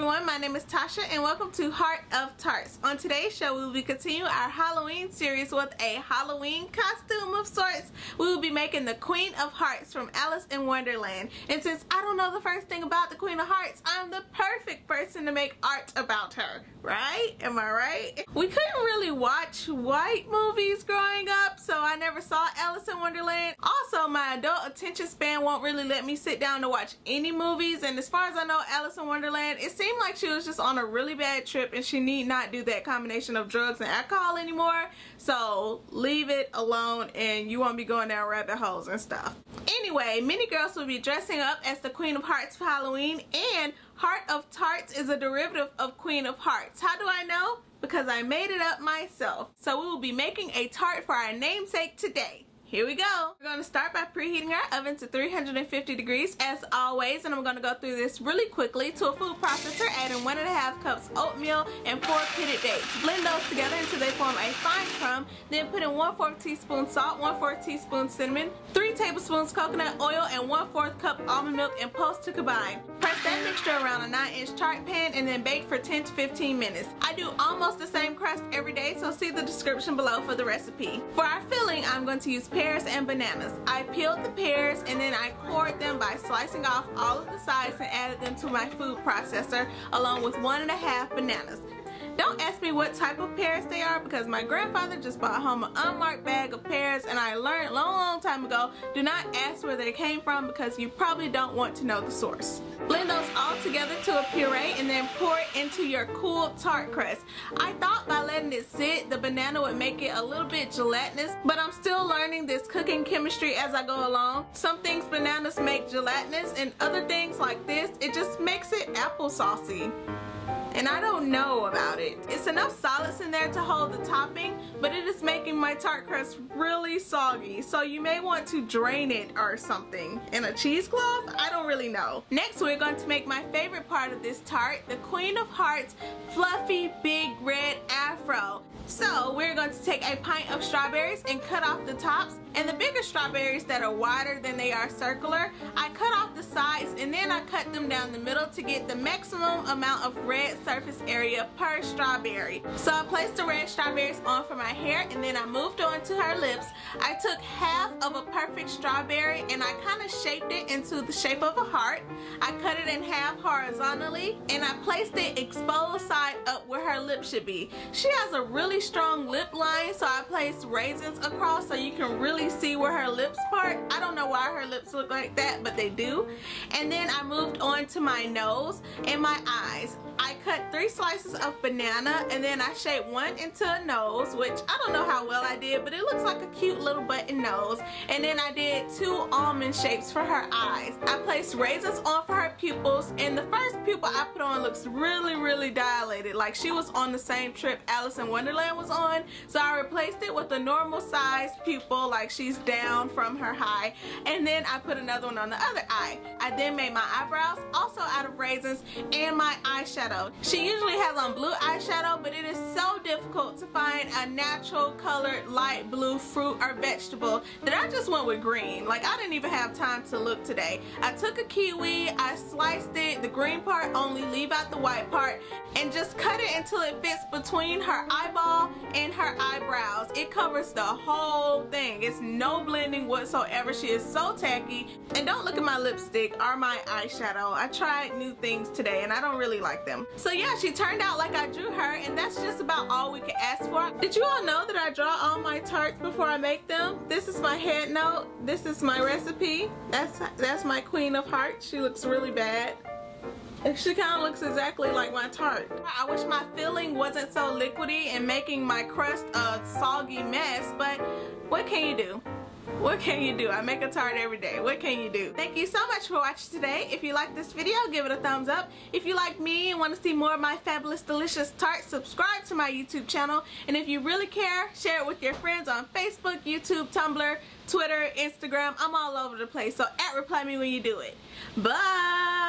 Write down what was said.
everyone, my name is Tasha and welcome to Heart of Tarts. On today's show we will be continuing our Halloween series with a Halloween costume of sorts. We will be making the Queen of Hearts from Alice in Wonderland. And since I don't know the first thing about the Queen of Hearts, I'm the perfect person to make art about her. Right? Am I right? We couldn't really watch white movies growing up so I never saw Alice in Wonderland. Also my adult attention span won't really let me sit down to watch any movies and as far as I know Alice in Wonderland it seemed like she was just on a really bad trip and she need not do that combination of drugs and alcohol anymore. So leave it alone and you won't be going down rabbit holes and stuff. Anyway, many girls will be dressing up as the Queen of Hearts for Halloween and Heart of Tarts is a derivative of Queen of Hearts. How do I know? Because I made it up myself. So we will be making a tart for our namesake today. Here we go. We're going to start by preheating our oven to 350 degrees as always and I'm going to go through this really quickly to a food processor adding one and a half cups oatmeal and four pitted dates. Blend those together until they form a fine crumb then put in 1 4 teaspoon salt, 1 4 teaspoon cinnamon, 3 tablespoons coconut oil and 1 4 cup almond milk and pulse to combine. Press that mixture around a 9 inch tart pan and then bake for 10 to 15 minutes. I do almost the same crust every day so see the description below for the recipe. For our filling I'm going to use pears and bananas. I peeled the pears and then I cored them by slicing off all of the sides and added them to my food processor along with one and a half bananas. Don't ask me what type of pears they are because my grandfather just bought home an unmarked bag of pears and I learned long, long time ago, do not ask where they came from because you probably don't want to know the source. Blend those all together to a puree and then pour it into your cool tart crust. I thought by letting it sit, the banana would make it a little bit gelatinous, but I'm still learning this cooking chemistry as I go along. Some things bananas make gelatinous and other things like this, it just makes it applesaucey and I don't know about it. It's enough solids in there to hold the topping, but it is making my tart crust really soggy, so you may want to drain it or something. In a cheesecloth? I don't really know. Next, we're going to make my favorite part of this tart, the Queen of Hearts Fluffy Big Red Afro. So we're going to take a pint of strawberries and cut off the tops and the bigger strawberries that are wider than they are circular, I cut off the sides and then I cut them down the middle to get the maximum amount of red surface area per strawberry. So I placed the red strawberries on for my hair and then I moved on to her lips. I took half of a perfect strawberry and I kind of shaped it into the shape of a heart. I cut it in half horizontally and I placed it exposed side up where her lip should be. She has a really strong lip line so I placed raisins across so you can really see where her lips part. I don't know why her lips look like that but they do. And then I moved on to my nose and my eyes. I cut three slices of banana and then I shaped one into a nose which I don't know how well I did but it looks like a cute little button nose and then I did two almond shapes for her eyes. I placed raisins on for her pupils and the first pupil I put on looks really really dilated like she was on the same trip Alice in Wonderland was on so I replaced it with a normal size pupil like she's down from her high and then I put another one on the other eye. I then made my eyebrows also out of raisins and my eyeshadow. She usually has on blue eyeshadow, but it is so difficult to find a natural colored light blue fruit or vegetable that I just went with green. Like I didn't even have time to look today. I took a kiwi, I sliced it, the green part only, leave out the white part, and just cut it until it fits between her eyeball and her eyebrows. It covers the whole thing. It's no blending whatsoever. She is so tacky. And don't look at my lipstick or my eyeshadow. I tried new things today and I don't really like them. So yeah, she turned out like I drew her and that's just about all we could ask for. Did you all know that I draw all my tarts before I make them? This is my head note. This is my recipe. That's, that's my queen of hearts. She looks really bad. She kind of looks exactly like my tart. I wish my filling wasn't so liquidy and making my crust a soggy mess, but what can you do? what can you do? I make a tart every day. What can you do? Thank you so much for watching today. If you like this video, give it a thumbs up. If you like me and want to see more of my fabulous delicious tarts, subscribe to my YouTube channel. And if you really care, share it with your friends on Facebook, YouTube, Tumblr, Twitter, Instagram. I'm all over the place. So at reply me when you do it. Bye!